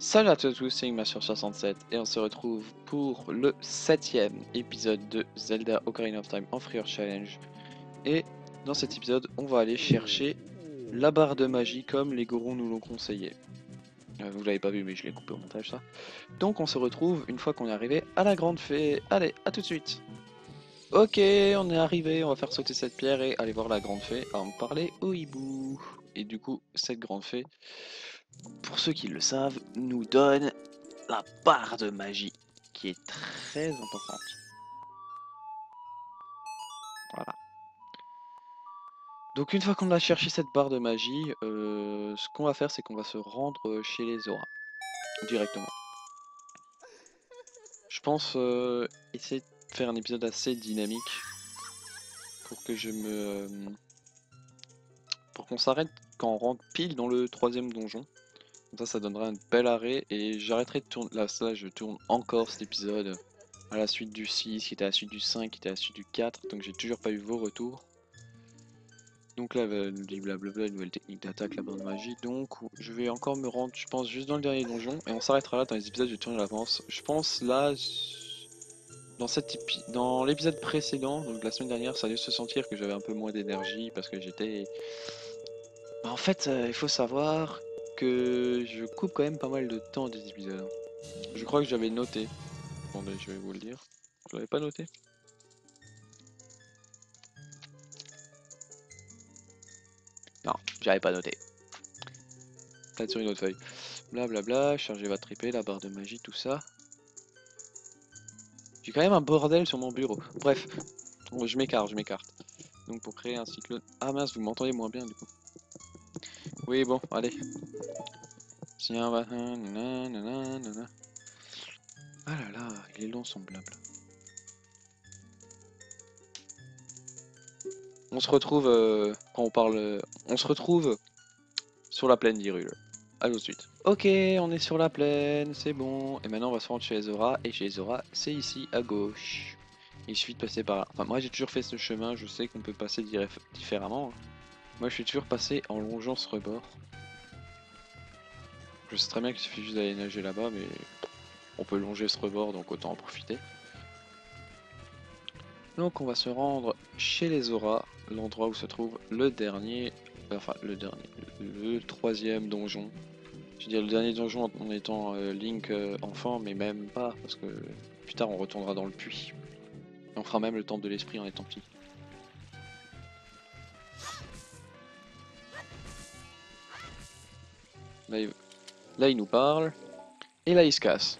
Salut à tous, c'est Igma sur 67 et on se retrouve pour le septième épisode de Zelda Ocarina of Time en Freer Challenge. Et dans cet épisode, on va aller chercher la barre de magie comme les gorons nous l'ont conseillé. Euh, Vous l'avez pas vu mais je l'ai coupé au montage ça. Donc on se retrouve une fois qu'on est arrivé à la grande fée. Allez, à tout de suite Ok, on est arrivé, on va faire sauter cette pierre et aller voir la grande fée à en parler au hibou. Et du coup, cette grande fée, pour ceux qui le savent, nous donne la barre de magie, qui est très importante. Voilà. Donc une fois qu'on a cherché cette barre de magie, euh, ce qu'on va faire, c'est qu'on va se rendre chez les Zora, directement. Je pense euh, essayer de faire un épisode assez dynamique pour que je me... euh, pour qu'on s'arrête quand on rentre pile dans le troisième donjon. Ça, ça donnera un bel arrêt et j'arrêterai de tourner. Là, ça, je tourne encore cet épisode à la suite du 6, qui était à la suite du 5, qui était à la suite du 4. Donc, j'ai toujours pas eu vos retours. Donc là, dit blablabla, nouvelle technique d'attaque, la barre de magie. Donc, je vais encore me rendre, je pense, juste dans le dernier donjon. Et on s'arrêtera là dans les épisodes, je vais tourner à l'avance. Je pense là, dans, cet épi- dans l'épisode précédent, donc la semaine dernière, ça a dû se sentir que j'avais un peu moins d'énergie parce que j'étais. Bah, en fait, euh, il faut savoir je coupe quand même pas mal de temps des épisodes. Je crois que j'avais noté. Attendez, je vais vous le dire. Je l'avais pas noté Non, j'avais pas noté. Peut-être sur une autre feuille. Blablabla, chargez votre tripé, la barre de magie, tout ça. J'ai quand même un bordel sur mon bureau. Bref, je m'écarte, je m'écarte. Donc pour créer un cyclone... Ah mince, vous m'entendez moins bien du coup. Oui, bon, allez. Tiens, va... nanana. Ah là là, il est long son. On se retrouve euh, quand on parle... On se retrouve sur la plaine d'Hyrule. À tout de suite. Ok, on est sur la plaine, c'est bon. Et maintenant on va se rendre chez Zora. Et chez Zora, c'est ici à gauche. Il suffit de passer par là. Enfin, moi j'ai toujours fait ce chemin, je sais qu'on peut passer différemment. hein. Moi je suis toujours passé en longeant ce rebord. Je sais très bien qu'il suffit juste d'aller nager là-bas, mais on peut longer ce rebord, donc autant en profiter. Donc on va se rendre chez les Zora, l'endroit où se trouve le dernier, enfin le dernier, le troisième donjon. Je veux dire le dernier donjon en en étant euh, Link euh, enfant, mais même pas, parce que plus tard on retournera dans le puits. Et on fera même le temple de l'esprit en étant petit. Là il... là, il nous parle. Et là, il se casse.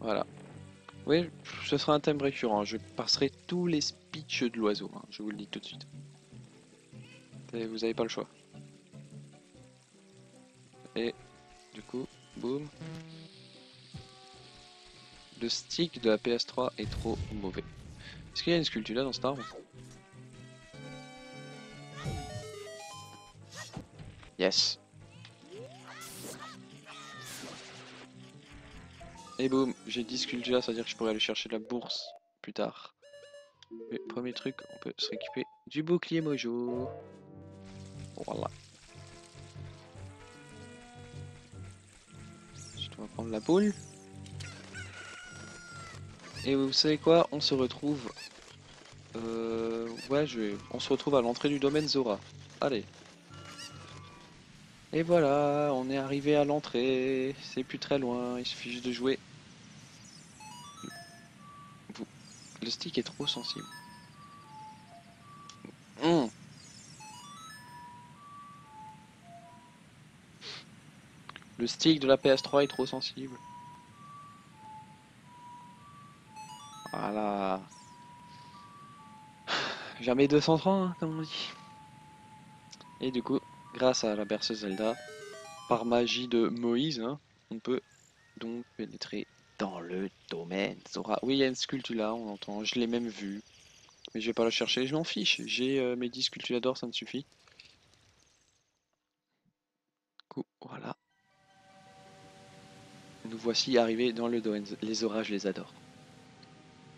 Voilà. Oui, ce sera un thème récurrent. Je passerai tous les speeches de l'oiseau. hein, Je vous le dis tout de suite. Vous avez pas le choix. Et du coup, boum. Le stick de la PS3 est trop mauvais. Est-ce qu'il y a une sculpture là dans Star Wars Yes. Et boum, j'ai 10 sculptures, ça veut dire que je pourrais aller chercher la bourse plus tard. Mais premier truc, on peut se récupérer du bouclier mojo. Voilà. Je dois prendre la boule. Et vous savez quoi On se retrouve... Euh... Ouais, je vais... On se retrouve à l'entrée du domaine Zora. Allez. Et voilà, on est arrivé à l'entrée. C'est plus très loin, il suffit juste de jouer. Le stick est trop sensible. Hum. Le stick de la PS3 est trop sensible. Voilà. Jamais 230, hein, comme on dit. Et du coup, grâce à la berceuse Zelda, par magie de Moïse, hein, on peut donc pénétrer dans le domaine Zora. Oui, il y a une sculpture là, on entend, je l'ai même vue. Mais je vais pas la chercher, je m'en fiche. J'ai euh, mes 10 sculptures d'or, ça me suffit. Voilà. Nous voici arrivés dans le domaine. Les orages, je les adore.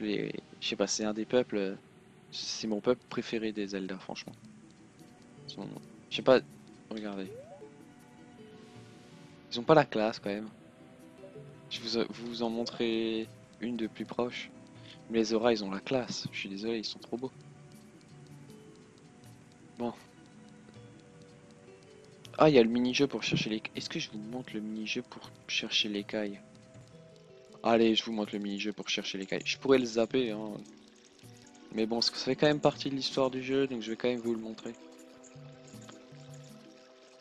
Je sais pas, c'est un des peuples. C'est mon peuple préféré des Zelda, franchement. Je sais pas. Regardez. Ils ont pas la classe quand même. Je vous, vous en montrer une de plus proche. Mais les auras, ils ont la classe. Je suis désolé, ils sont trop beaux. Bon. Ah, il y a le mini-jeu pour chercher les... Est-ce que je vous montre le mini-jeu pour chercher les cailles? Allez, je vous montre le mini-jeu pour chercher les cailles. Je pourrais le zapper, hein. Mais bon, ça fait quand même partie de l'histoire du jeu, donc je vais quand même vous le montrer.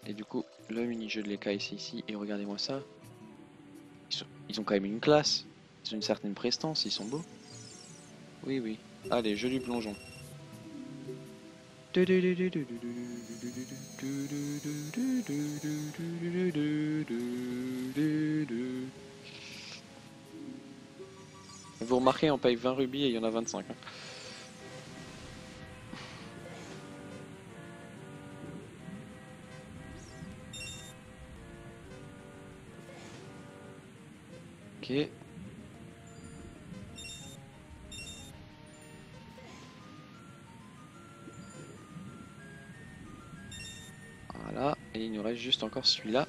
Et du coup, le mini-jeu de l'écaille, c'est ici. Et regardez-moi ça. Ils, ont quand même une classe. Ils ont une certaine prestance, ils sont beaux. Oui, oui. Allez, jeu du plongeon. Vous remarquez, on paye 20 rubis et il y en a 25. Hein. Voilà, et il nous reste juste encore celui-là.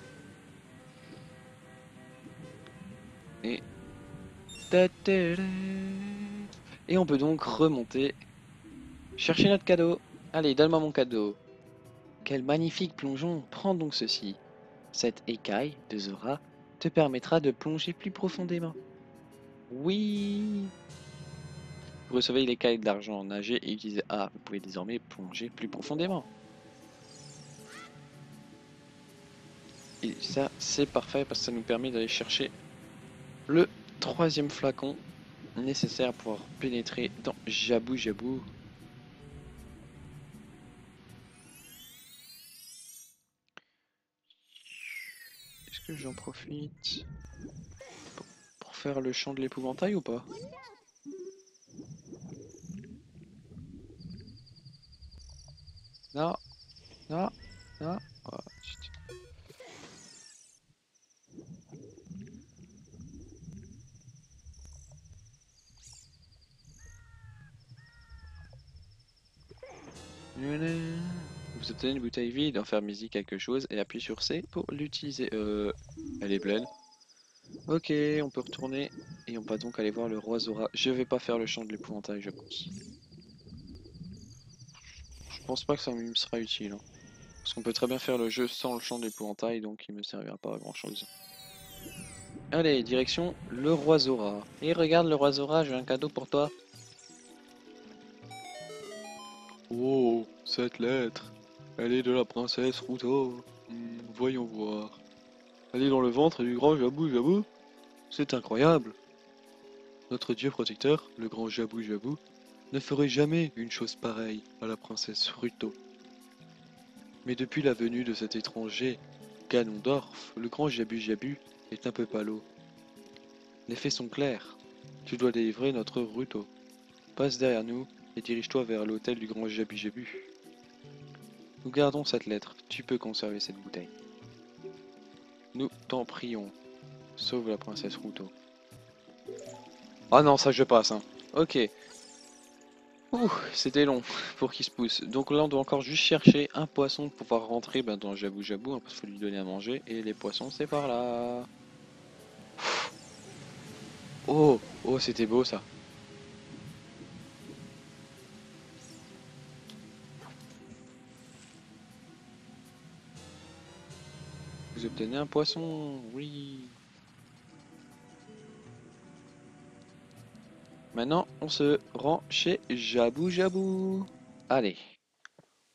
Et... Et on peut donc remonter, chercher notre cadeau. Allez, donne-moi mon cadeau. Quel magnifique plongeon, prends donc ceci. Cette écaille de Zora te permettra de plonger plus profondément. Oui Vous recevez les cailles d'argent nager et utiliser Ah, vous pouvez désormais plonger plus profondément. Et ça, c'est parfait parce que ça nous permet d'aller chercher le troisième flacon nécessaire pour pénétrer dans Jabou Jabou. J'en profite pour, faire le chant de l'épouvantail ou pas? Non, non, non. Oh, Vous obtenez une bouteille vide, enfermez-y quelque chose et appuyez sur C pour l'utiliser. Euh, elle est pleine. Ok, on peut retourner et on va donc aller voir le roi Zora. Je vais pas faire le chant de l'épouvantail, je pense. Je pense pas que ça me sera utile. Hein. Parce qu'on peut très bien faire le jeu sans le chant de l'épouvantail, donc il me servira pas à grand chose. Allez, direction le roi Zora. Et regarde le roi Zora, j'ai un cadeau pour toi. Oh, cette lettre. Elle est de la princesse Ruto. Hmm, voyons voir. Elle est dans le ventre du grand Jabou Jabou. C'est incroyable. Notre dieu protecteur, le grand Jabou Jabou, ne ferait jamais une chose pareille à la princesse Ruto. Mais depuis la venue de cet étranger, Ganondorf, le grand Jabu Jabu est un peu palo. Les faits sont clairs. Tu dois délivrer notre Ruto. Passe derrière nous et dirige-toi vers l'hôtel du grand Jabu Jabu. Nous gardons cette lettre. Tu peux conserver cette bouteille. Nous t'en prions. Sauve la princesse Ruto. Ah non, ça je passe. Hein. Ok. Ouh, c'était long pour qu'il se pousse. Donc là, on doit encore juste chercher un poisson pour pouvoir rentrer ben, dans Jabou Jabou, hein, parce qu'il faut lui donner à manger. Et les poissons, c'est par là. Oh, oh, c'était beau ça. Obtenez un poisson, oui. Maintenant, on se rend chez Jabou Jabou. Allez,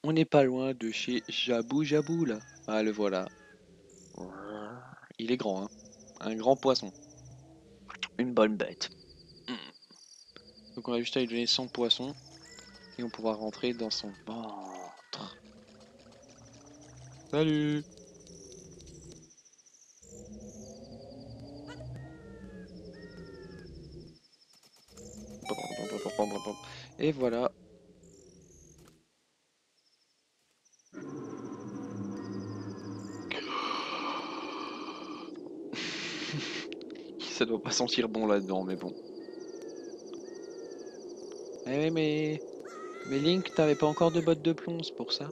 on n'est pas loin de chez Jabou Jabou là. Ah, le voilà. Il est grand, hein. Un grand poisson. Une bonne bête. Donc on a juste à lui donner son poisson. Et on pourra rentrer dans son ventre. Salut Et voilà. Ça doit pas sentir bon là-dedans, mais bon. Eh mais... Mais Link, t'avais pas encore de bottes de plomb, pour ça.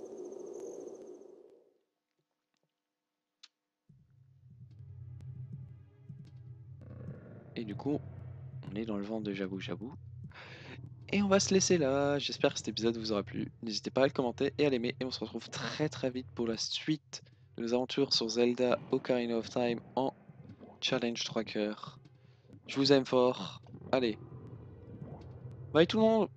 Et du coup, on est dans le vent de Jabou Jabou. Et on va se laisser là. J'espère que cet épisode vous aura plu. N'hésitez pas à le commenter et à l'aimer. Et on se retrouve très très vite pour la suite de nos aventures sur Zelda Ocarina of Time en challenge 3 cœurs. Je vous aime fort. Allez. Bye tout le monde